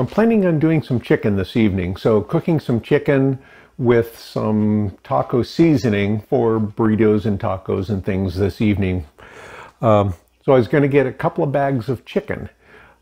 I'm planning on doing some chicken this evening. So cooking some chicken with some taco seasoning for burritos and tacos and things this evening. Um, so I was going to get a couple of bags of chicken.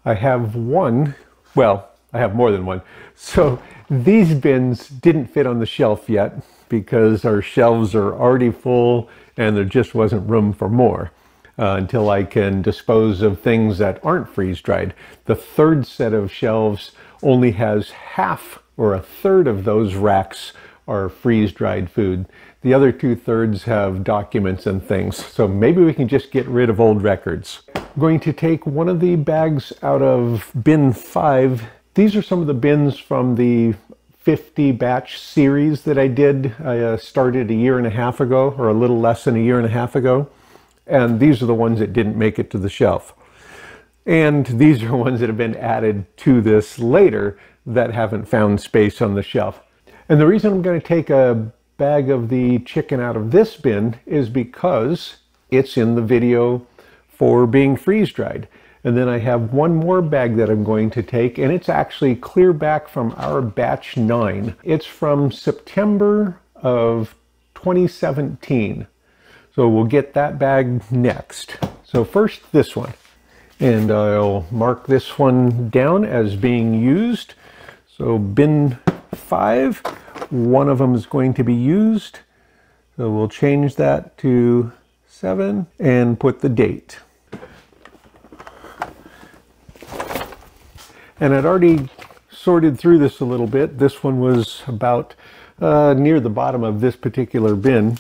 I have one, well, I have more than one. So these bins didn't fit on the shelf yet because our shelves are already full and there just wasn't room for more uh, until I can dispose of things that aren't freeze dried. The third set of shelves only has half or a third of those racks are freeze dried food. The other two thirds have documents and things. So maybe we can just get rid of old records. I'm going to take one of the bags out of bin five. These are some of the bins from the 50 batch series that I did. I uh, started a year and a half ago, or a little less than a year and a half ago. And these are the ones that didn't make it to the shelf. And these are ones that have been added to this later that haven't found space on the shelf. And the reason I'm going to take a bag of the chicken out of this bin is because it's in the video for being freeze dried. And then I have one more bag that I'm going to take, and it's actually clear back from our batch 9. It's from September of 2017. So we'll get that bag next. So first this one. And I'll mark this one down as being used. So bin 5, one of them is going to be used. So we'll change that to 7 and put the date. And I'd already sorted through this a little bit. This one was about uh, near the bottom of this particular bin.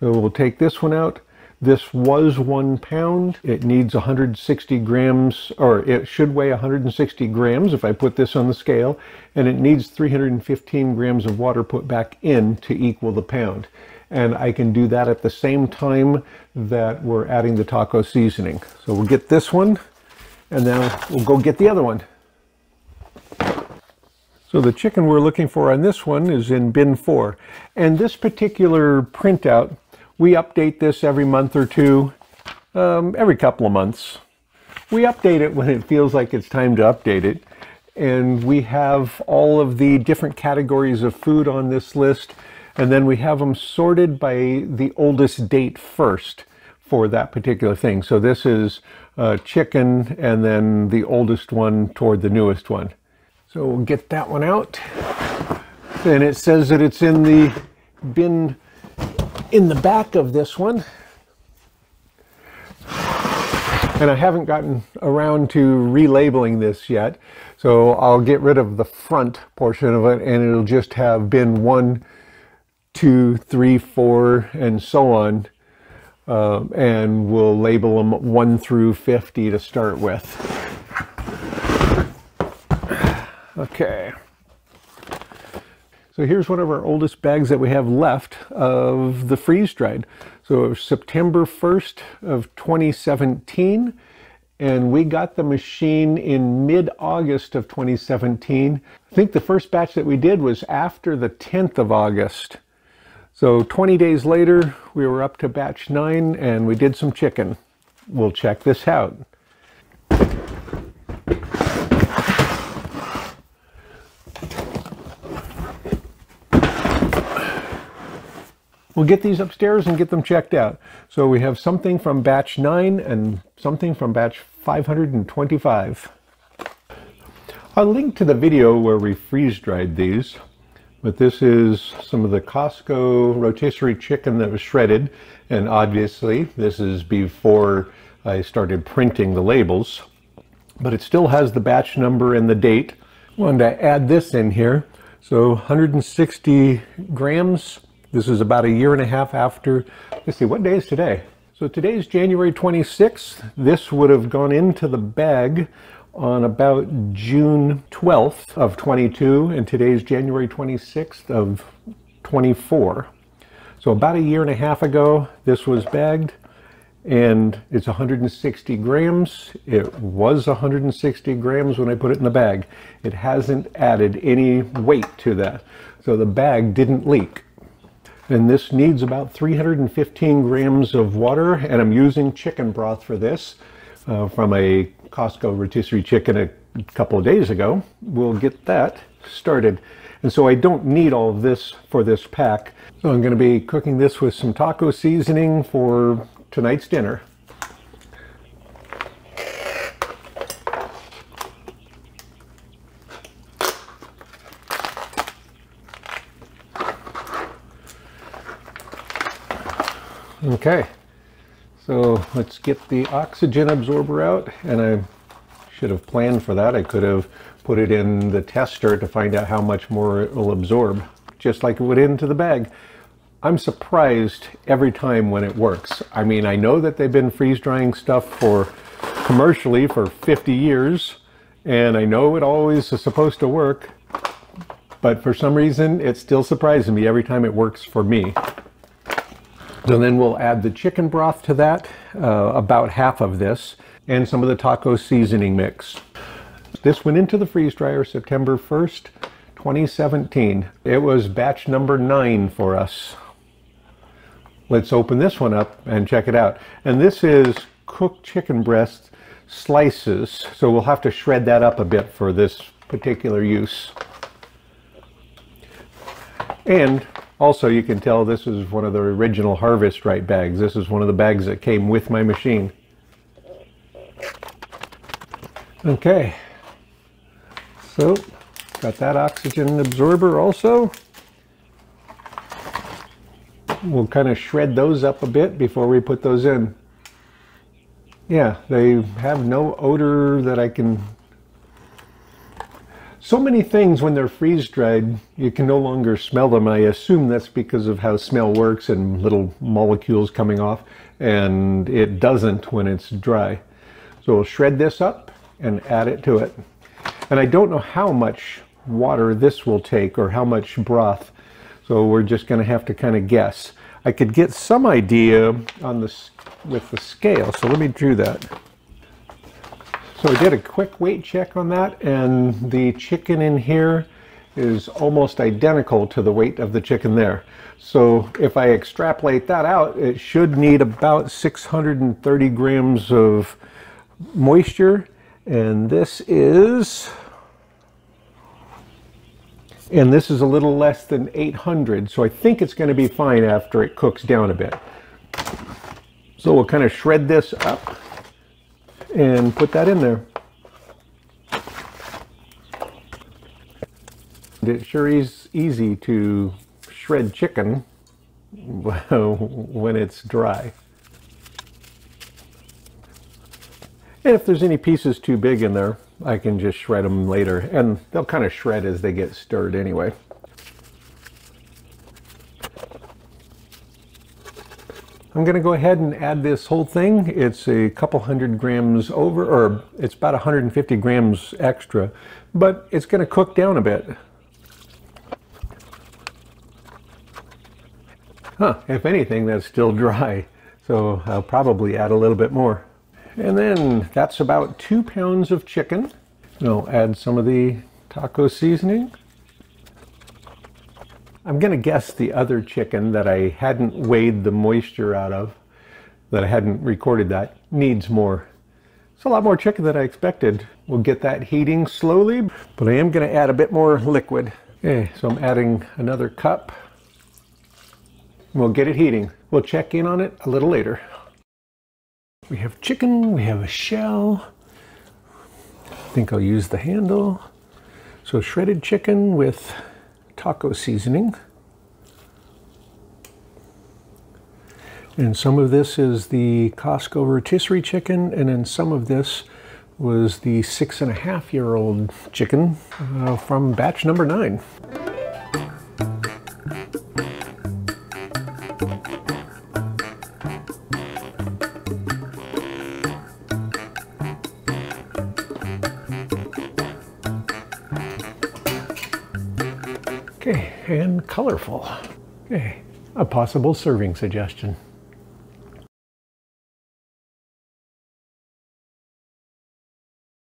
So we'll take this one out. This was one pound. It needs 160 grams, or it should weigh 160 grams if I put this on the scale, and it needs 315 grams of water put back in to equal the pound. And I can do that at the same time that we're adding the taco seasoning. So we'll get this one, and then we'll go get the other one. So the chicken we're looking for on this one is in bin four. And this particular printout we update this every month or two, um, every couple of months. We update it when it feels like it's time to update it. And we have all of the different categories of food on this list. And then we have them sorted by the oldest date first for that particular thing. So this is uh, chicken and then the oldest one toward the newest one. So we'll get that one out. And it says that it's in the bin in the back of this one. And I haven't gotten around to relabeling this yet. So I'll get rid of the front portion of it and it'll just have bin one, two, three, four, and so on. Uh, and we'll label them 1 through 50 to start with. Okay. So here's one of our oldest bags that we have left of the freeze dried. So it was September 1st of 2017 and we got the machine in mid-August of 2017. I think the first batch that we did was after the 10th of August. So 20 days later, we were up to batch 9 and we did some chicken. We'll check this out. We'll get these upstairs and get them checked out. So we have something from batch 9 and something from batch 525. I'll link to the video where we freeze dried these, but this is some of the Costco rotisserie chicken that was shredded, and obviously this is before I started printing the labels, but it still has the batch number and the date. Wanted to add this in here. So 160 grams this is about a year and a half after, let's see, what day is today? So today is January 26th. This would have gone into the bag on about June 12th of 22, and today is January 26th of 24. So about a year and a half ago, this was bagged, and it's 160 grams. It was 160 grams when I put it in the bag. It hasn't added any weight to that. So the bag didn't leak and this needs about 315 grams of water and I'm using chicken broth for this uh, from a Costco rotisserie chicken. A couple of days ago. We'll get that started. And so I don't need all of this for this pack. So I'm going to be cooking this with some taco seasoning for tonight's dinner. Okay, so let's get the oxygen absorber out and I should have planned for that. I could have put it in the tester to find out how much more it will absorb, just like it would into the bag. I'm surprised every time when it works. I mean, I know that they've been freeze drying stuff for commercially for 50 years, and I know it always is supposed to work, but for some reason, it still surprises me every time it works for me. So then we'll add the chicken broth to that, uh, about half of this, and some of the taco seasoning mix. This went into the freeze dryer September 1st, 2017. It was batch number nine for us. Let's open this one up and check it out. And this is cooked chicken breast slices, so we'll have to shred that up a bit for this particular use. And also you can tell this is one of the original Harvest Right bags. This is one of the bags that came with my machine. Okay, so got that oxygen absorber also. We'll kind of shred those up a bit before we put those in. Yeah, they have no odor that I can... So many things when they're freeze dried, you can no longer smell them. I assume that's because of how smell works and little molecules coming off, and it doesn't when it's dry. So we'll shred this up and add it to it. And I don't know how much water this will take or how much broth. So we're just going to have to kind of guess. I could get some idea on this with the scale. So let me do that. So I did a quick weight check on that and the chicken in here is almost identical to the weight of the chicken there. So if I extrapolate that out, it should need about 630 grams of moisture. And this is and this is a little less than 800 so I think it's going to be fine after it cooks down a bit so we'll kind of shred this up and put that in there. It sure is easy to shred chicken when it's dry. And if there's any pieces too big in there I can just shred them later. And they'll kind of shred as they get stirred anyway. I'm going to go ahead and add this whole thing. It's a couple hundred grams over, or it's about 150 grams extra, but it's going to cook down a bit. Huh, if anything, that's still dry, so I'll probably add a little bit more. And then that's about two pounds of chicken. And I'll add some of the taco seasoning. I'm going to guess the other chicken that I hadn't weighed the moisture out of, that I hadn't recorded that, needs more. It's a lot more chicken than I expected. We'll get that heating slowly, but I am going to add a bit more liquid. Okay, so I'm adding another cup. We'll get it heating. We'll check in on it a little later. We have chicken, we have a shell. I think I'll use the handle. So shredded chicken with taco seasoning. And some of this is the Costco rotisserie chicken, and then some of this was the six and a half year old chicken uh, from batch number nine. And colorful. Okay, a possible serving suggestion.